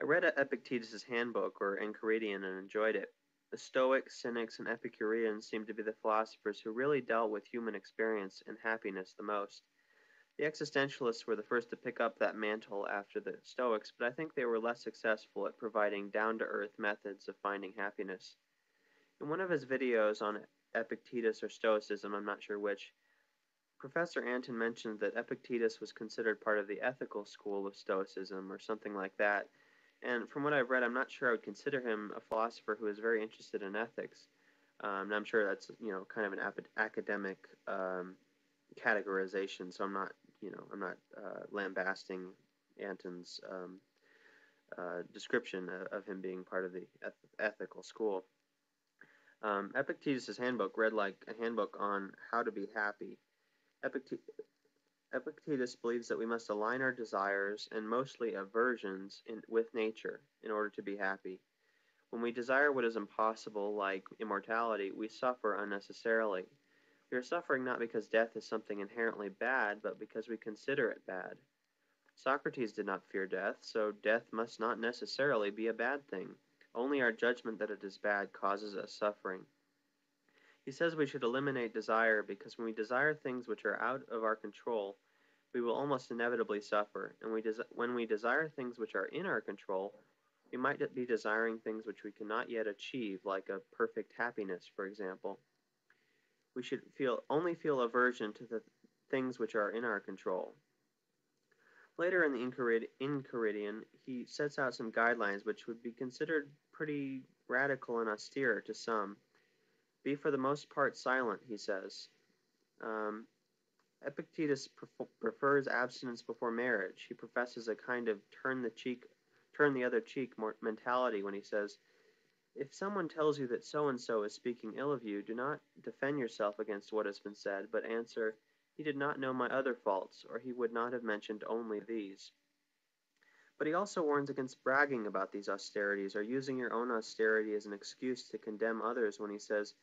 I read Epictetus's handbook, or Enchiridion, and enjoyed it. The Stoics, Cynics, and Epicureans seemed to be the philosophers who really dealt with human experience and happiness the most. The existentialists were the first to pick up that mantle after the Stoics, but I think they were less successful at providing down to earth methods of finding happiness. In one of his videos on Epictetus or Stoicism, I'm not sure which, Professor Anton mentioned that Epictetus was considered part of the ethical school of Stoicism or something like that, and from what I've read, I'm not sure I would consider him a philosopher who is very interested in ethics. Um, and I'm sure that's you know kind of an ap- academic um, categorization. So I'm not you know I'm not uh, lambasting Anton's um, uh, description of, of, him being part of the eth- ethical school. Um, Epictetus' handbook read like a handbook on how to be happy. Epictetus believes that we must align our desires and mostly aversions in, with nature in order to be happy. When we desire what is impossible, like immortality, we suffer unnecessarily. We are suffering not because death is something inherently bad, but because we consider it bad. Socrates did not fear death, so death must not necessarily be a bad thing. Only our judgment that it is bad causes us suffering. He says we should eliminate desire because when we desire things which are out of our control, we will almost inevitably suffer, and we when we desire things which are in our control, we might be desiring things which we cannot yet achieve, like a perfect happiness, for example. We should feel only feel aversion to the things which are in our control. Later in the Enchiridion, he sets out some guidelines which would be considered pretty radical and austere to some. Be for the most part silent, he says. Um, Epictetus prefers abstinence before marriage. He professes a kind of turn the cheek, turn the other cheek mentality when he says, "If someone tells you that so and so is speaking ill of you, do not defend yourself against what has been said, but answer, he did not know my other faults, or he would not have mentioned only these." But he also warns against bragging about these austerities or using your own austerity as an excuse to condemn others when he says,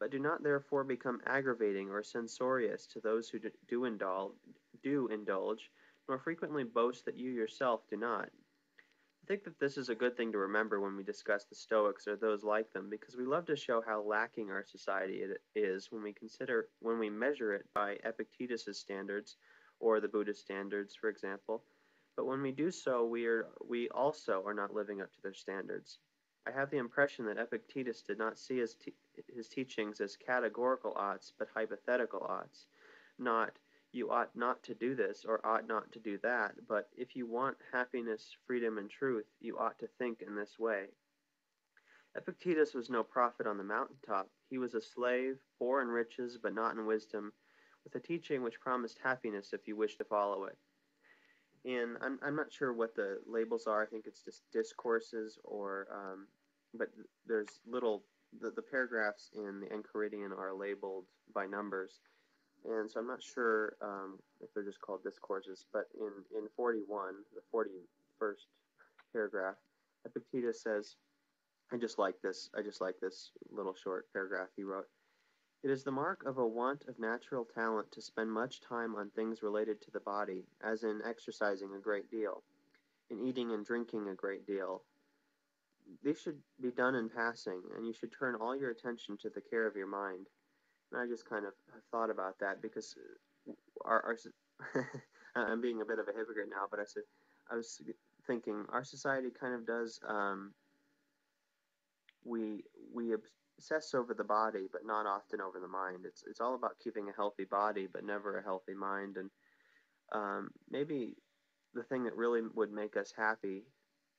but do not therefore become aggravating or censorious to those who do indulge, do indulge, nor frequently boast that you yourself do not. I think that this is a good thing to remember when we discuss the Stoics or those like them, because we love to show how lacking our society is when we consider when we measure it by Epictetus's standards or the Buddhist standards, for example. But when we do so, we are we also are not living up to their standards. I have the impression that Epictetus did not see his, te- his teachings as categorical oughts, but hypothetical oughts. Not, you ought not to do this or ought not to do that, but if you want happiness, freedom, and truth, you ought to think in this way. Epictetus was no prophet on the mountaintop. He was a slave, poor in riches, but not in wisdom, with a teaching which promised happiness if you wished to follow it and I'm I'm not sure what the labels are. I think it's just discourses or um, but there's little the, the paragraphs in the Enchiridion are labeled by numbers, and so I'm not sure um, if they're just called discourses. But in in 41, the 41st paragraph, Epictetus says, "I just like this. I just like this little short paragraph he wrote." It is the mark of a want of natural talent to spend much time on things related to the body, as in exercising a great deal, in eating and drinking a great deal. These should be done in passing, and you should turn all your attention to the care of your mind. And I just kind of thought about that because our, our I'm being a bit of a hypocrite now, but I said I was thinking our society kind of does um, we we obsess over the body, but not often over the mind. It's it's all about keeping a healthy body, but never a healthy mind. And um, maybe the thing that really would make us happy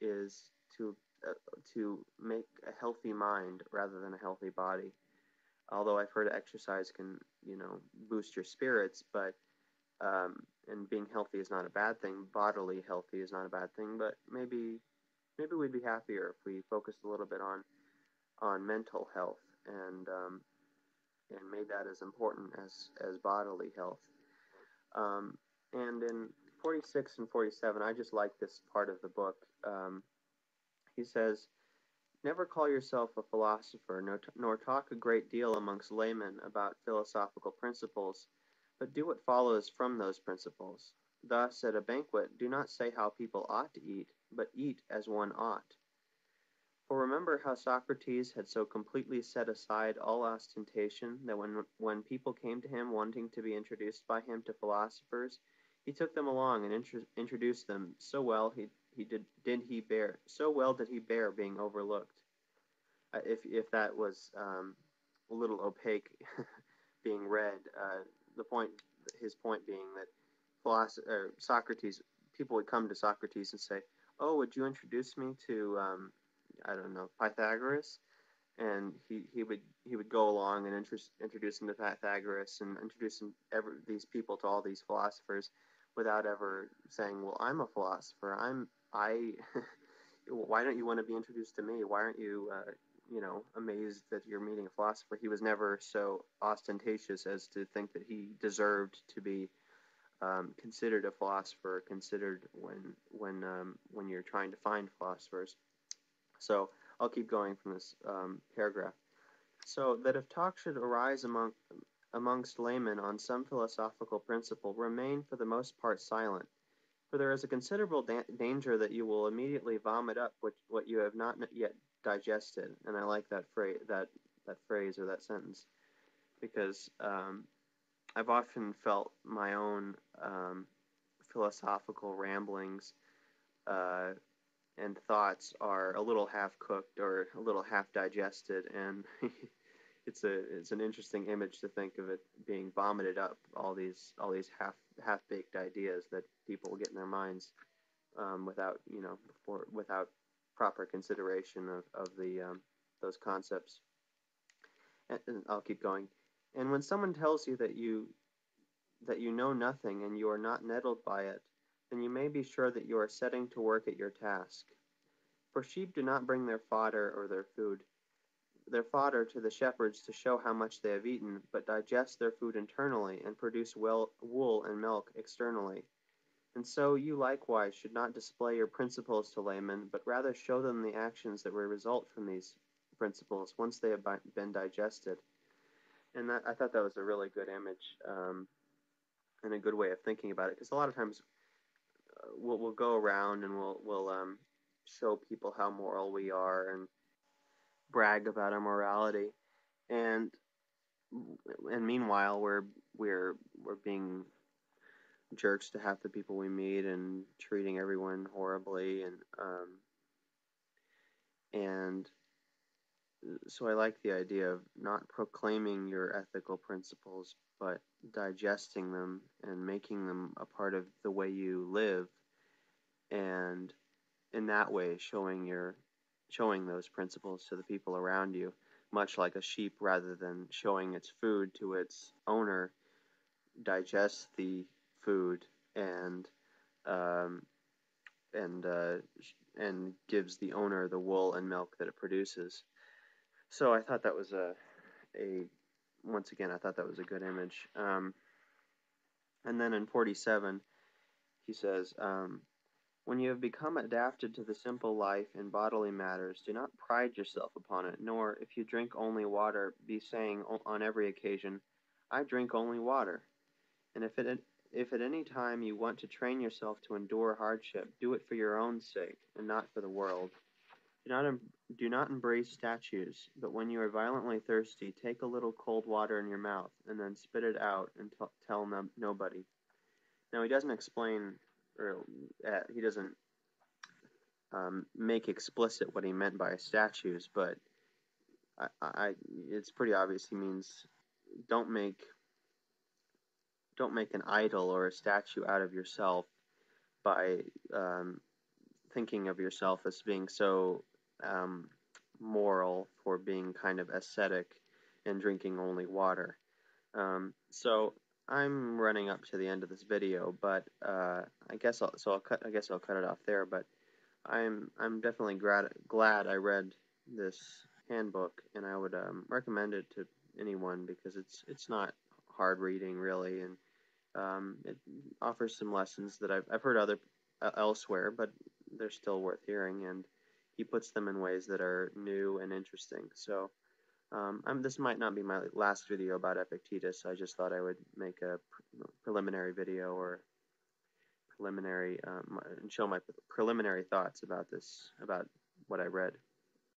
is to uh, to make a healthy mind rather than a healthy body. Although I've heard exercise can you know boost your spirits, but um, and being healthy is not a bad thing. Bodily healthy is not a bad thing, but maybe maybe we'd be happier if we focused a little bit on on mental health and um, and made that as important as as bodily health. Um, and in 46 and 47, I just like this part of the book. Um, he says, Never call yourself a philosopher, nor, t- nor talk a great deal amongst laymen about philosophical principles, but do what follows from those principles. Thus, at a banquet, do not say how people ought to eat, but eat as one ought. For remember how Socrates had so completely set aside all ostentation that when, when people came to him wanting to be introduced by him to philosophers, he took them along and intro- introduced them so well he, he did, did he bear so well did he bear being overlooked. Uh, if if that was um, a little opaque being read, uh, the point his point being that Socrates people would come to Socrates and say, "Oh, would you introduce me to um, I don't know Pythagoras?" And he, he would he would go along and introduce introduce him to Pythagoras and introduce him ever these people to all these philosophers, without ever saying, "Well, I'm a philosopher. I'm I." why don't you want to be introduced to me? Why aren't you, uh, you know, amazed that you're meeting a philosopher? He was never so ostentatious as to think that he deserved to be um, considered a philosopher, considered when when um, when you're trying to find philosophers. So I'll keep going from this um, paragraph. So that if talk should arise among amongst laymen on some philosophical principle, remain for the most part silent, for there is a considerable da- danger that you will immediately vomit up what, what you have not yet digested. And I like that phrase, that that phrase or that sentence, because um, I've often felt my own um, philosophical ramblings uh, and thoughts are a little half cooked or a little half digested, and it's a it's an interesting image to think of it being vomited up all these all these half half baked ideas that people get in their minds um, without you know before without proper consideration of of the um, those concepts. And, and I'll keep going. And when someone tells you that you that you know nothing and you are not nettled by it, then you may be sure that you are setting to work at your task. For sheep do not bring their fodder or their food, their fodder to the shepherds to show how much they have eaten, but digest their food internally and produce well, wool and milk externally. And so you likewise should not display your principles to laymen, but rather show them the actions that will result from these principles once they have been digested. And that, I thought that was a really good image um, and a good way of thinking about it, because a lot of times we'll, we'll go around and we'll we'll um, show people how moral we are and brag about our morality, and and meanwhile we're we're we're being jerks to half the people we meet and treating everyone horribly and um, and so I like the idea of not proclaiming your ethical principles, but digesting them and making them a part of the way you live, and in that way showing your showing those principles to the people around you, much like a sheep, rather than showing its food to its owner, digests the food and um, and uh, and gives the owner the wool and milk that it produces. So I thought that was a a once again I thought that was a good image. Um, and then in 47, he says. Um, when you have become adapted to the simple life in bodily matters, do not pride yourself upon it, nor, if you drink only water, be saying on every occasion, I drink only water. And if at, if at any time you want to train yourself to endure hardship, do it for your own sake, and not for the world. Do not, do not embrace statues, but when you are violently thirsty, take a little cold water in your mouth, and then spit it out and t- tell no- nobody. Now, he doesn't explain or uh, he doesn't um, make explicit what he meant by statues, but I, I, it's pretty obvious he means don't make don't make an idol or a statue out of yourself by um, thinking of yourself as being so um, moral for being kind of ascetic and drinking only water. Um, so I'm running up to the end of this video, but uh, I guess I'll, so I'll cut. I guess I'll cut it off there. But I'm I'm definitely glad glad I read this handbook, and I would um, recommend it to anyone because it's it's not hard reading really, and um, it offers some lessons that I've I've heard other uh, elsewhere, but they're still worth hearing, and he puts them in ways that are new and interesting. So. Um, this might not be my last video about Epictetus. I just thought I would make a pre- preliminary video or preliminary um, and show my preliminary thoughts about this about what I read.